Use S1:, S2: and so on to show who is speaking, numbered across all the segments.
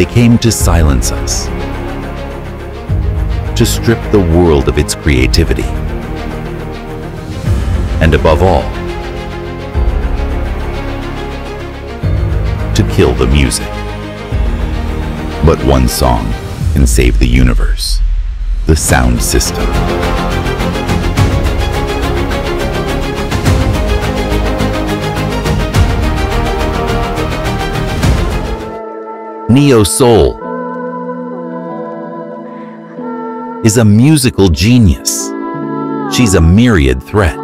S1: They came to silence us, to strip the world of its creativity, and above all, to kill the music. But one song can save the universe, the sound system. Neo Soul is a musical genius. She's a myriad threat.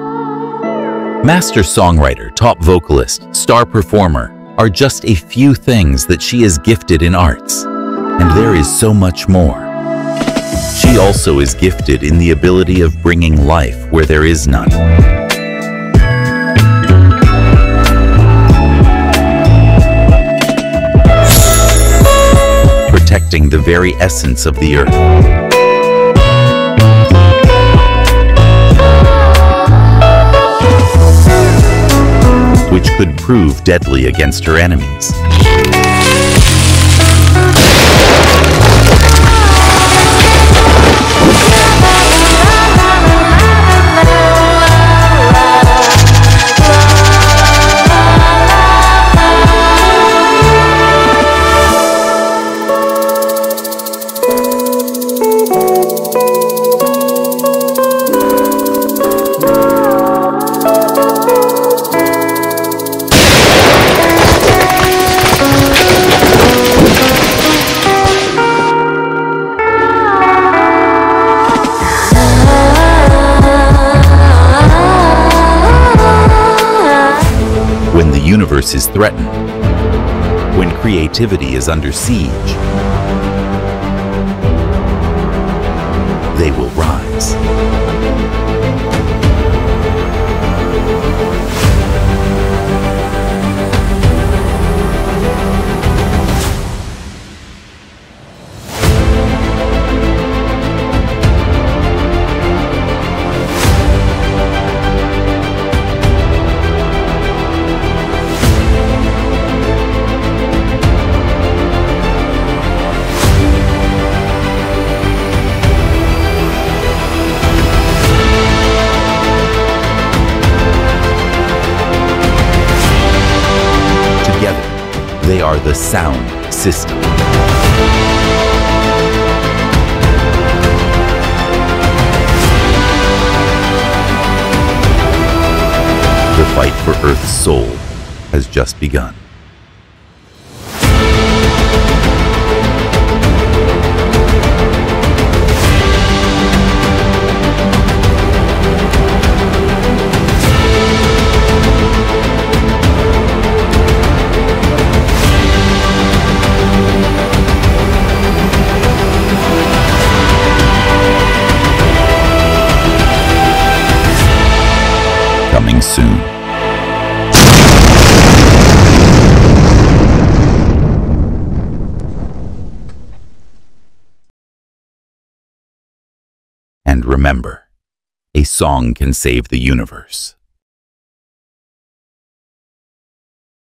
S1: Master songwriter, top vocalist, star performer are just a few things that she is gifted in arts. And there is so much more. She also is gifted in the ability of bringing life where there is none. The very essence of the earth. which could prove deadly against her enemies. Universe is threatened, when creativity is under siege, are the sound system. The fight for Earth's soul has just begun. Coming soon. And remember, a song can save the universe.